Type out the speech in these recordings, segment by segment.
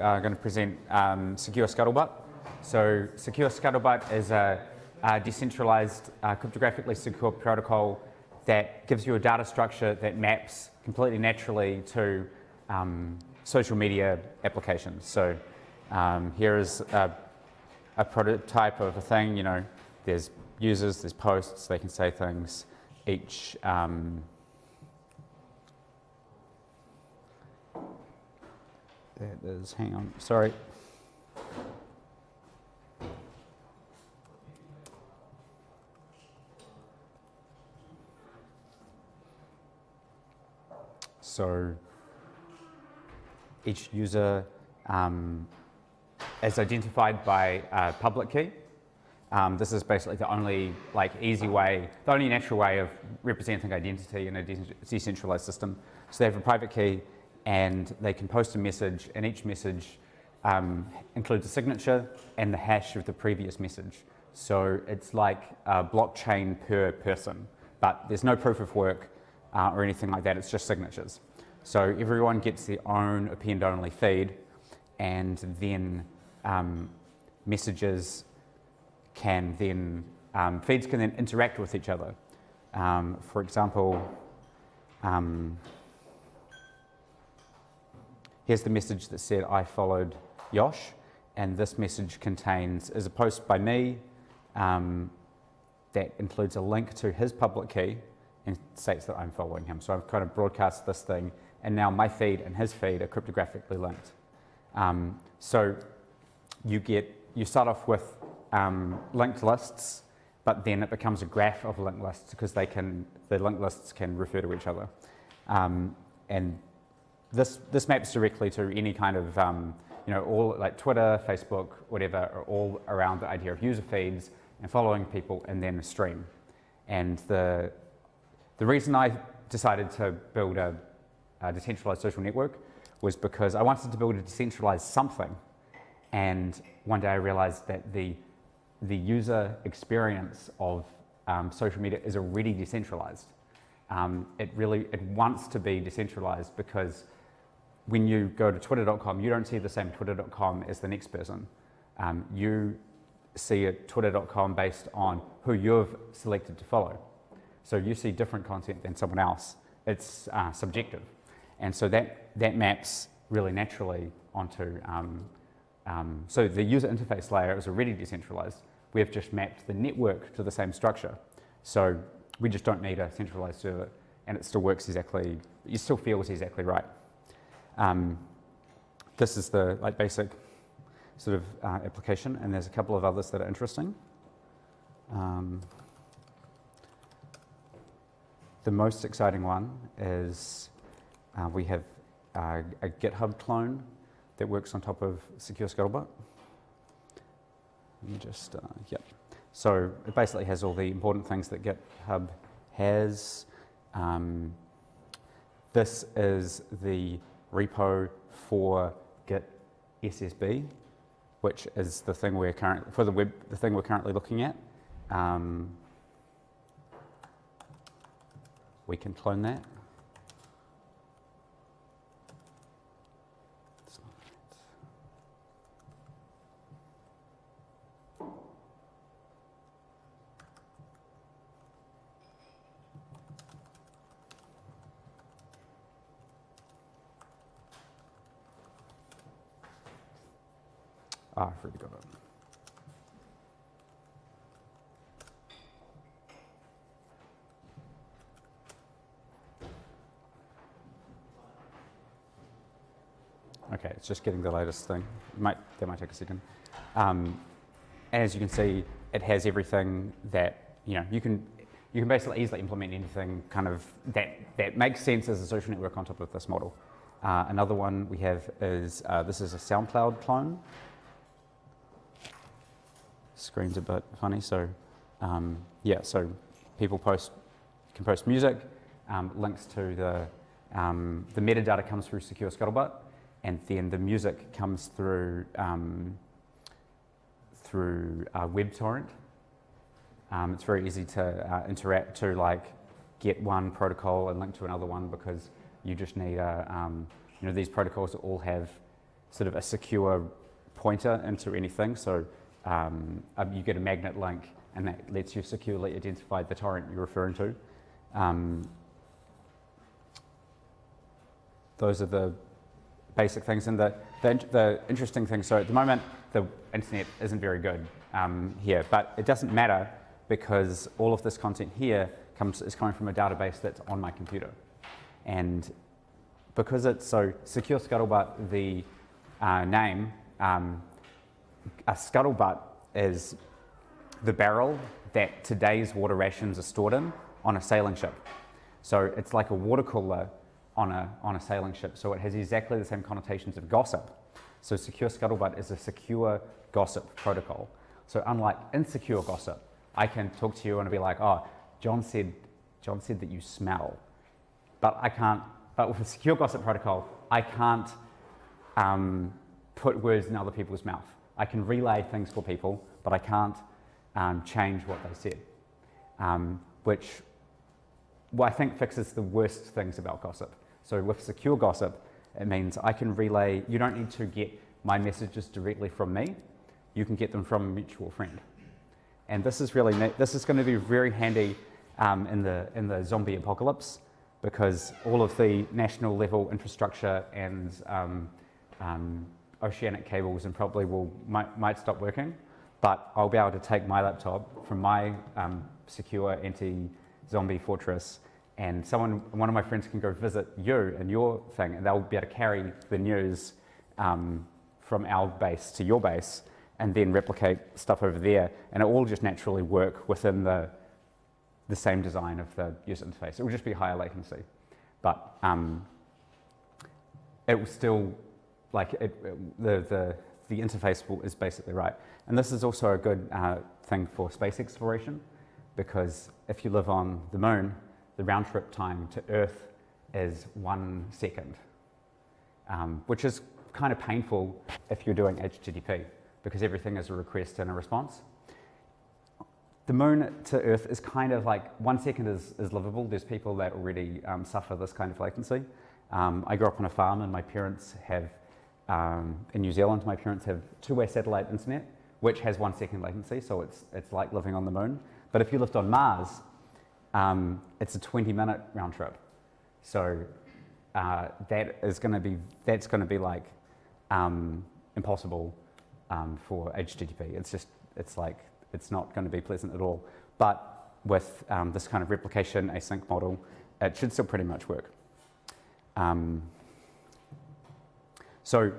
I'm going to present um, Secure Scuttlebutt. So Secure Scuttlebutt is a, a decentralized, uh, cryptographically secure protocol that gives you a data structure that maps completely naturally to um, social media applications. So um, here is a, a, prototype of a thing, you know, there's users, there's posts, they can say things. Each that is, hang on, sorry. So each user um, is identified by a public key. Um, this is basically the only like easy way, the only natural way of representing identity in a decentralized system. So they have a private key and they can post a message and each message um, includes a signature and the hash of the previous message. So it's like a blockchain per person, but there's no proof of work uh, or anything like that, it's just signatures. So everyone gets their own append-only feed and then um, messages can then, um, feeds can then interact with each other. Um, for example, um, here's the message that said I followed Yosh, and this message contains, is a post by me um, that includes a link to his public key and states that I'm following him. So I've kind of broadcast this thing, and now my feed and his feed are cryptographically linked. Um, so you get, you start off with um, linked lists, but then it becomes a graph of linked lists because they can, the linked lists can refer to each other. Um, and this, this maps directly to any kind of, um, you know, all like Twitter, Facebook, whatever, are all around the idea of user feeds and following people and then a stream. And the, the reason I decided to build a, a decentralized social network was because I wanted to build a decentralized something. And one day I realized that the the user experience of um, social media is already decentralized. Um, it really, it wants to be decentralized because when you go to twitter.com, you don't see the same twitter.com as the next person. Um, you see a twitter.com based on who you've selected to follow. So you see different content than someone else. It's uh, subjective. And so that, that maps really naturally onto um, um, so the user interface layer is already decentralized. We have just mapped the network to the same structure. So we just don't need a centralized server and it still works exactly, it still feels exactly right. Um, this is the like basic sort of uh, application and there's a couple of others that are interesting. Um, the most exciting one is uh, we have uh, a GitHub clone that works on top of Secure Scuttlebutt. Let me just, uh, yep. So it basically has all the important things that GitHub has. Um, this is the repo for Git SSB, which is the thing we're currently for the web the thing we're currently looking at. Um, we can clone that. Ah, I forgot it. Okay, it's just getting the latest thing. It might, that might take a second. Um, as you can see, it has everything that, you know, you can, you can basically easily implement anything kind of that, that makes sense as a social network on top of this model. Uh, another one we have is, uh, this is a SoundCloud clone screen's a bit funny. So um, yeah, so people post can post music, um, links to the um, the metadata comes through Secure Scuttlebutt, and then the music comes through um, through uh, WebTorrent. Um, it's very easy to uh, interact to like get one protocol and link to another one because you just need a you know these protocols all have sort of a secure pointer into anything. So um, um, you get a magnet link and that lets you securely identify the torrent you're referring to. Um, those are the basic things. And the, the, the, interesting thing, so at the moment, the internet isn't very good um, here, but it doesn't matter because all of this content here comes, is coming from a database that's on my computer. And because it's so secure scuttlebutt, the uh, name, um, a scuttlebutt is the barrel that today's water rations are stored in on a sailing ship. So it's like a water cooler on a, on a sailing ship. So it has exactly the same connotations of gossip. So secure scuttlebutt is a secure gossip protocol. So unlike insecure gossip, I can talk to you and be like, oh, John said, John said that you smell. But I can't, but with a secure gossip protocol, I can't um, put words in other people's mouth. I can relay things for people, but I can't um, change what they said, um, which well, I think fixes the worst things about gossip. So with secure gossip, it means I can relay, you don't need to get my messages directly from me, you can get them from a mutual friend. And this is really, neat, this is going to be very handy um, in, the, in the zombie apocalypse because all of the national level infrastructure and um, um, oceanic cables and probably will might, might, stop working, but I'll be able to take my laptop from my um, secure anti-zombie fortress and someone, one of my friends can go visit you and your thing and they'll be able to carry the news um, from our base to your base and then replicate stuff over there and it will just naturally work within the, the same design of the user interface. It will just be higher latency, but um, it will still like it, the, the, the interface is basically right. And this is also a good uh, thing for space exploration because if you live on the moon, the round trip time to Earth is one second, um, which is kind of painful if you're doing HTTP because everything is a request and a response. The moon to Earth is kind of like one second is, is livable. There's people that already um, suffer this kind of latency. Um, I grew up on a farm and my parents have um, in New Zealand, my parents have two-way satellite internet, which has one second latency, so it's, it's like living on the moon. But if you lived on Mars, um, it's a 20-minute round trip. So uh, that is going to be that's going to be like um, impossible um, for HTTP. It's just it's like it's not going to be pleasant at all. But with um, this kind of replication async model, it should still pretty much work. Um, so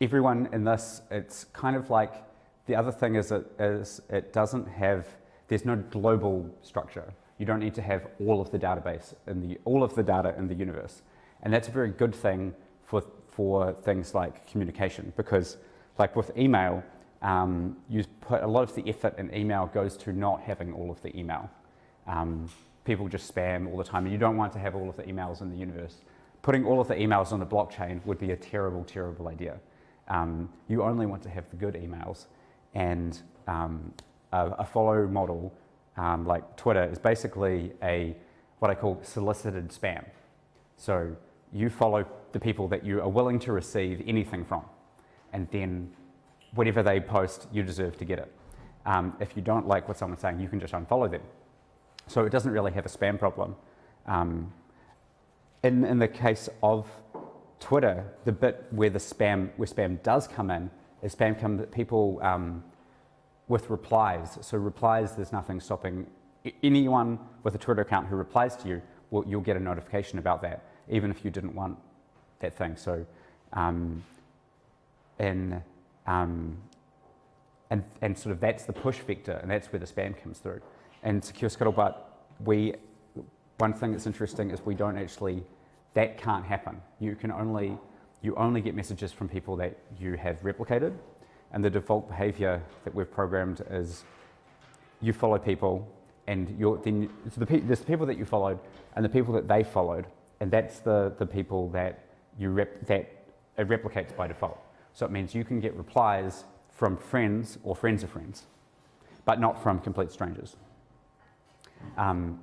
everyone in this, it's kind of like, the other thing is it, is it doesn't have, there's no global structure. You don't need to have all of the database in the, all of the data in the universe. And that's a very good thing for, for things like communication because like with email, um, you put a lot of the effort in email goes to not having all of the email. Um, people just spam all the time and you don't want to have all of the emails in the universe putting all of the emails on the blockchain would be a terrible, terrible idea. Um, you only want to have the good emails. And um, a, a, follow model um, like Twitter is basically a what I call solicited spam. So you follow the people that you are willing to receive anything from. And then whatever they post, you deserve to get it. Um, if you don't like what someone's saying, you can just unfollow them. So it doesn't really have a spam problem. Um, in, in the case of Twitter, the bit where the spam where spam does come in is spam come people um, with replies. So replies, there's nothing stopping anyone with a Twitter account who replies to you. Will, you'll get a notification about that, even if you didn't want that thing. So, um, in um, and and sort of that's the push vector, and that's where the spam comes through. And secure scuttlebutt, we one thing that's interesting is we don't actually, that can't happen. You can only, you only get messages from people that you have replicated. And the default behavior that we've programmed is you follow people and you're, then so the, there's the people that you followed and the people that they followed. And that's the, the people that you rep, that it replicates by default. So it means you can get replies from friends or friends of friends, but not from complete strangers. Um,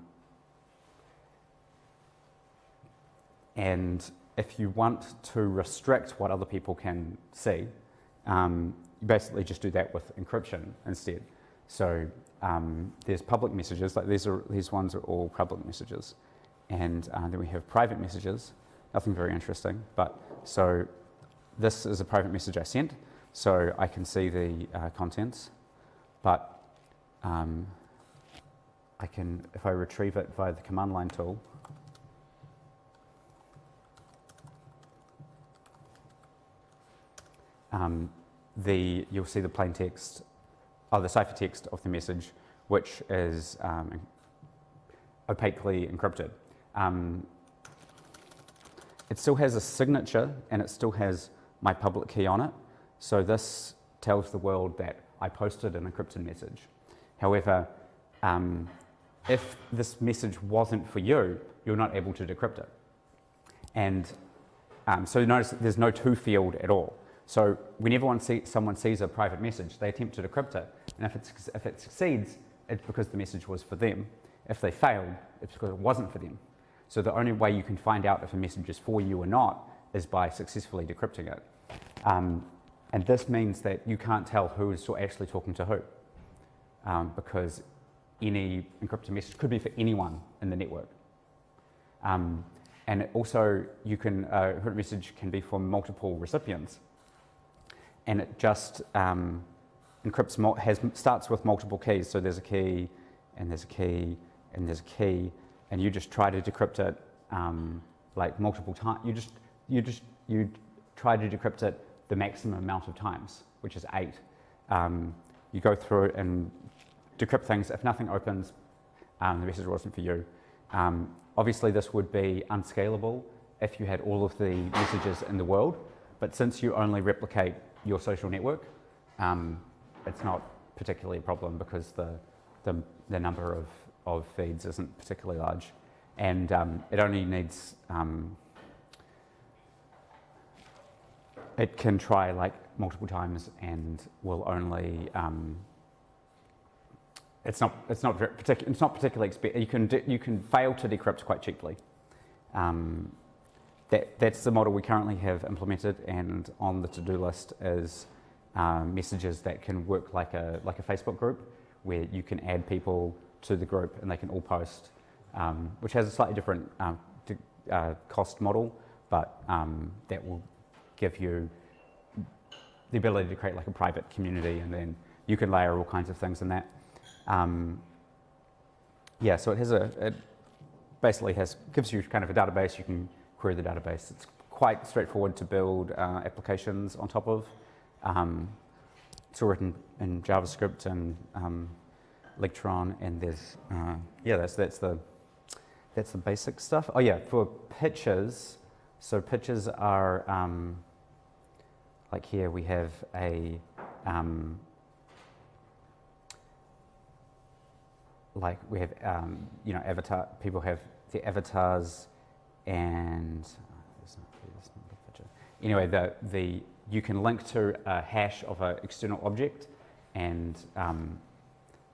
and if you want to restrict what other people can see, um, you basically just do that with encryption instead. So um, there's public messages, like these, are, these ones are all public messages. And uh, then we have private messages, nothing very interesting. But so this is a private message I sent, so I can see the uh, contents. But um, I can, if I retrieve it via the command line tool, um, the, you'll see the plain text, or the ciphertext of the message, which is um, opaquely encrypted. Um, it still has a signature and it still has my public key on it. So this tells the world that I posted an encrypted message. However, um, if this message wasn't for you, you're not able to decrypt it. And um, so notice there's no to field at all. So whenever one see, someone sees a private message, they attempt to decrypt it. And if, if it succeeds, it's because the message was for them. If they failed, it's because it wasn't for them. So the only way you can find out if a message is for you or not is by successfully decrypting it. Um, and this means that you can't tell who is actually talking to who, um, because any encrypted message could be for anyone in the network. Um, and also, you can uh, encrypted message can be for multiple recipients, and it just um, encrypts has starts with multiple keys. So there's a key, and there's a key, and there's a key, and you just try to decrypt it um, like multiple times. You just you just you try to decrypt it the maximum amount of times, which is eight. Um, you go through and decrypt things. If nothing opens, um, the message wasn't for you. Um, obviously, this would be unscalable if you had all of the messages in the world. But since you only replicate your social network, um, it's not particularly a problem because the, the, the number of, of feeds isn't particularly large. And um, it only needs um, it can try like multiple times and will only um, it's not it's not very particular it's not particularly. You can you can fail to decrypt quite cheaply. Um, that that's the model we currently have implemented, and on the to-do list is um, messages that can work like a like a Facebook group, where you can add people to the group and they can all post, um, which has a slightly different um, uh, cost model, but um, that will give you the ability to create like a private community and then you can layer all kinds of things in that. Um, yeah, so it has a, it basically has, gives you kind of a database, you can query the database. It's quite straightforward to build uh, applications on top of. Um, it's all written in JavaScript and um, Electron, and there's, uh, yeah, that's, that's, the, that's the basic stuff. Oh yeah, for pictures, so pictures are, um, like here we have a, um, like we have, um, you know, avatar, people have the avatars and, anyway, the, the, you can link to a hash of an external object and um,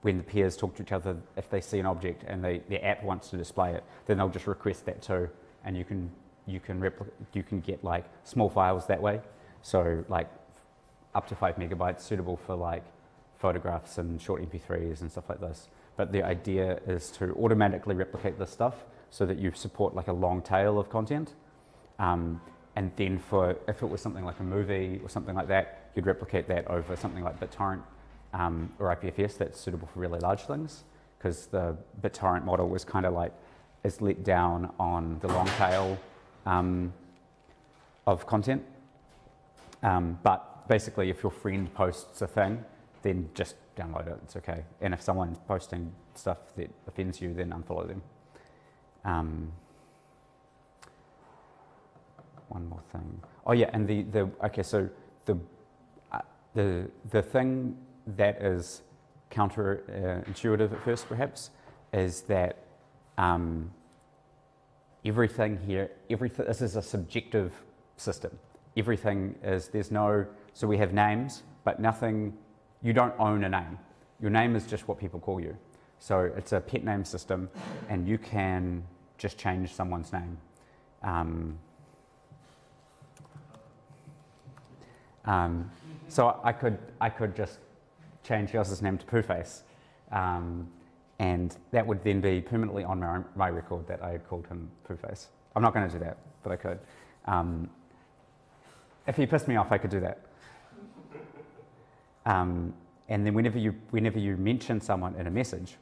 when the peers talk to each other, if they see an object and they, the app wants to display it, then they'll just request that too, and you can you can you can get like small files that way. So like up to five megabytes, suitable for like photographs and short MP3s and stuff like this. But the idea is to automatically replicate this stuff so that you support like a long tail of content. Um, and then for if it was something like a movie or something like that, you'd replicate that over something like BitTorrent um, or IPFS that's suitable for really large things because the BitTorrent model was kind of like is let down on the long tail um, of content. Um, but basically, if your friend posts a thing, then just download it. It's okay. And if someone's posting stuff that offends you, then unfollow them. Um, one more thing. Oh yeah, and the the okay. So the uh, the the thing that is counterintuitive at first, perhaps, is that um, everything here, everything, this is a subjective system. Everything is, there's no, so we have names, but nothing, you don't own a name. Your name is just what people call you. So it's a pet name system, and you can just change someone's name. Um, Um, so I could, I could just change Yosh's name to Poohface, um, and that would then be permanently on my, my record that I called him Poohface. I'm not going to do that, but I could. Um, if he pissed me off, I could do that. Um, and then whenever you, whenever you mention someone in a message,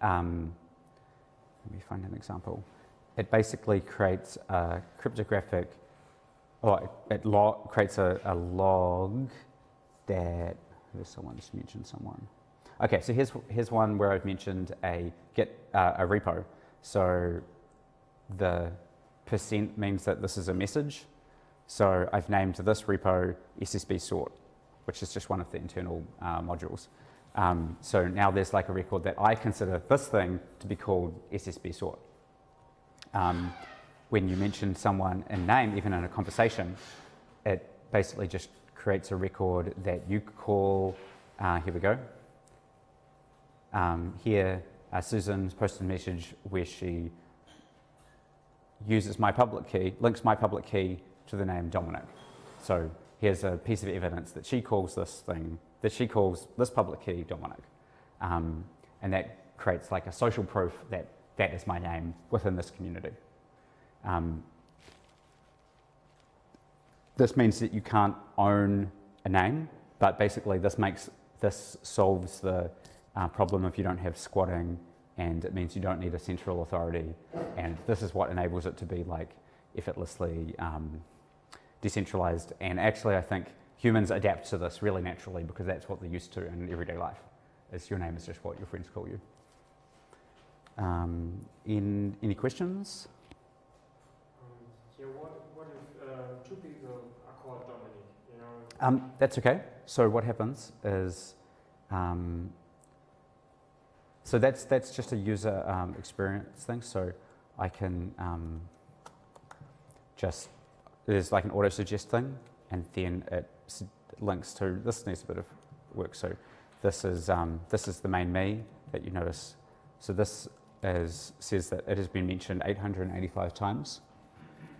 um, let me find an example. It basically creates a cryptographic, or it, log, creates a, a log that, there's someone just mentioned someone. Okay, so here's, here's one where I've mentioned a git, uh, a repo. So the percent means that this is a message. So I've named this repo SSB sort, which is just one of the internal uh, modules. Um, so now there's like a record that I consider this thing to be called SSB sort. Um, when you mention someone in name, even in a conversation, it basically just creates a record that you call, uh, here we go. Um, here, uh, Susan's posted a message where she uses my public key, links my public key to the name Dominic. So here's a piece of evidence that she calls this thing that she calls this public key Dominic. Um, and that creates like a social proof that that is my name within this community. Um, this means that you can't own a name, but basically this makes this solves the uh, problem if you don't have squatting, and it means you don't need a central authority. And this is what enables it to be like effortlessly um, decentralized. And actually, I think humans adapt to this really naturally because that's what they're used to in everyday life. Is your name is just what your friends call you. Um, in any questions? Um, yeah, what, what if uh, two people are called Dominic? You know? Um, that's okay. So what happens is, um, so that's that's just a user um, experience thing. So I can um, just there's like an auto suggest thing, and then it links to this needs a bit of work. So this is um, this is the main me that you notice. So this is, says that it has been mentioned 885 times,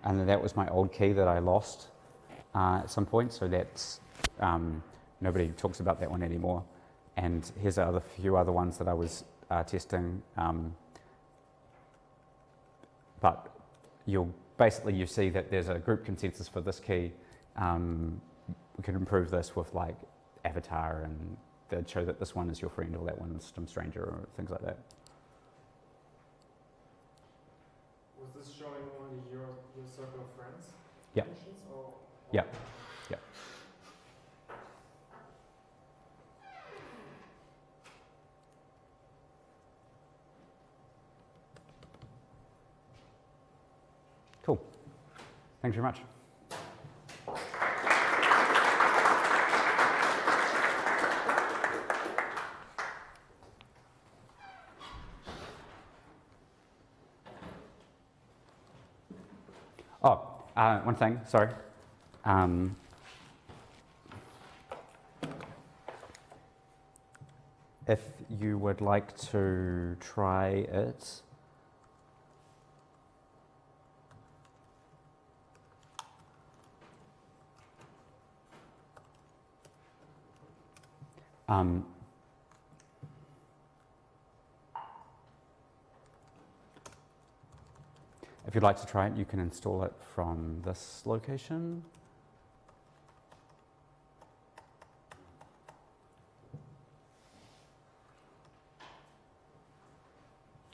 and that was my old key that I lost uh, at some point. So that's um, nobody talks about that one anymore. And here's a other few other ones that I was uh, testing. Um, but you'll basically you see that there's a group consensus for this key. Um, we could improve this with like avatar and they'd show that this one is your friend or that one's some stranger or things like that. Was this showing only your, your circle of friends? Yeah. Yeah. Cool. Thanks very much. Oh, uh, one thing, sorry. Um, if you would like to try it, um, If you'd like to try it, you can install it from this location.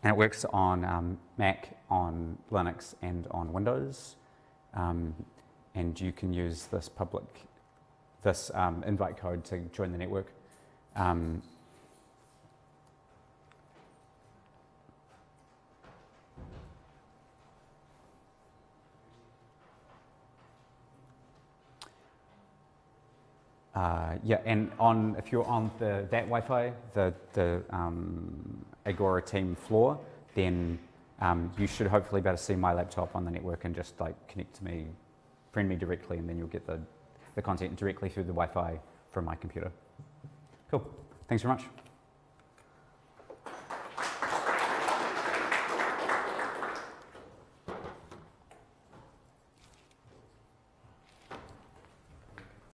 And it works on um, Mac, on Linux, and on Windows. Um, and you can use this public, this um, invite code to join the network. Um, Uh, yeah, and on if you're on the that Wi-Fi, the the um, Agora team floor, then um, you should hopefully be able to see my laptop on the network and just like connect to me, friend me directly, and then you'll get the the content directly through the Wi-Fi from my computer. Cool. Thanks very much.